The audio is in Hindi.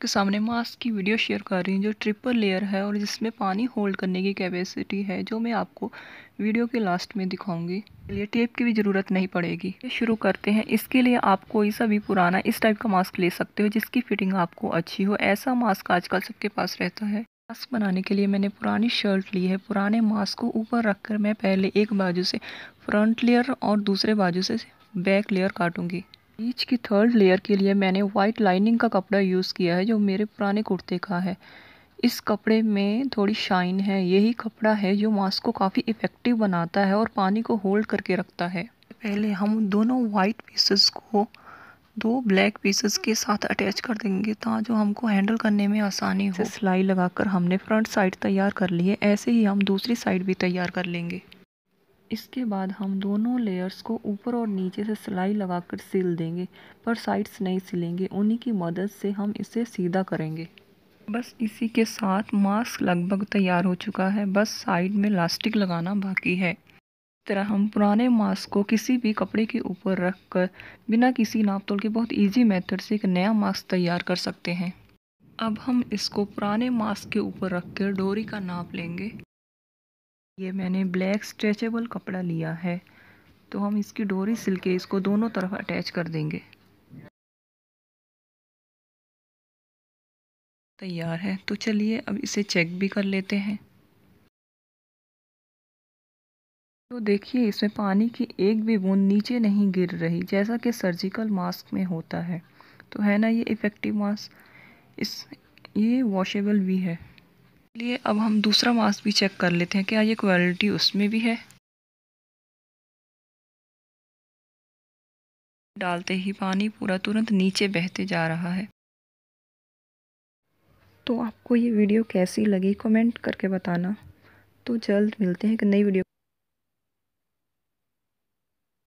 आपके सामने मास्क की वीडियो शेयर कर रही हूँ, जो ट्रिपल लेयर है और जिसमें पानी होल्ड करने की कैपेसिटी है, जो मैं आपको वीडियो के लास्ट में दिखाऊँगी। लिए टेप की भी ज़रूरत नहीं पड़ेगी। शुरू करते हैं। इसके लिए आप कोई सा भी पुराना इस टाइप का मास्क ले सकते हो, जिसकी फिटिंग आपको अच्छी हो। ऐसा मास्क आजकल सबके पास रहता है। मास्क बनाने के लिए मैंने पुरानी शर्ट ली है। पुराने मास्क को ऊपर रखकर मैं पहले एक बाजू से फ्रंट लेयर और दूसरे बाजू से बैक लेयर काटूँगी। बीच की थर्ड लेयर के लिए मैंने वाइट लाइनिंग का कपड़ा यूज़ किया है, जो मेरे पुराने कुर्ते का है। इस कपड़े में थोड़ी शाइन है। यही कपड़ा है जो मास्क को काफ़ी इफ़ेक्टिव बनाता है और पानी को होल्ड करके रखता है। पहले हम दोनों वाइट पीसेस को दो ब्लैक पीसेस के साथ अटैच कर देंगे ताकि हमको हैंडल करने में आसानी हो। सिलाई लगाकर हमने फ्रंट साइड तैयार कर ली है। ऐसे ही हम दूसरी साइड भी तैयार कर लेंगे। इसके बाद हम दोनों लेयर्स को ऊपर और नीचे से सिलाई लगाकर सिल देंगे, पर साइड्स नहीं सिलेंगे। उन्हीं की मदद से हम इसे सीधा करेंगे। बस इसी के साथ मास्क लगभग तैयार हो चुका है। बस साइड में लास्टिक लगाना बाकी है। तरह हम पुराने मास्क को किसी भी कपड़े के ऊपर रख कर बिना किसी नाप तोल के बहुत इजी मेथड से एक नया मास्क तैयार कर सकते हैं। अब हम इसको पुराने मास्क के ऊपर रख कर डोरी का नाप लेंगे। ये मैंने ब्लैक स्ट्रेचेबल कपड़ा लिया है तो हम इसकी डोरी सिल के इसको दोनों तरफ़ अटैच कर देंगे। तैयार है तो चलिए अब इसे चेक भी कर लेते हैं। तो देखिए, इसमें पानी की एक भी बूंद नीचे नहीं गिर रही, जैसा कि सर्जिकल मास्क में होता है। तो है ना ये इफ़ेक्टिव मास्क? इस, ये वॉशेबल भी है। लिए अब हम दूसरा मास्क भी चेक कर लेते हैं, क्या ये क्वालिटी उसमें भी है? डालते ही पानी पूरा तुरंत नीचे बहते जा रहा है। तो आपको ये वीडियो कैसी लगी? कमेंट करके बताना। तो जल्द मिलते हैं एक नई वीडियो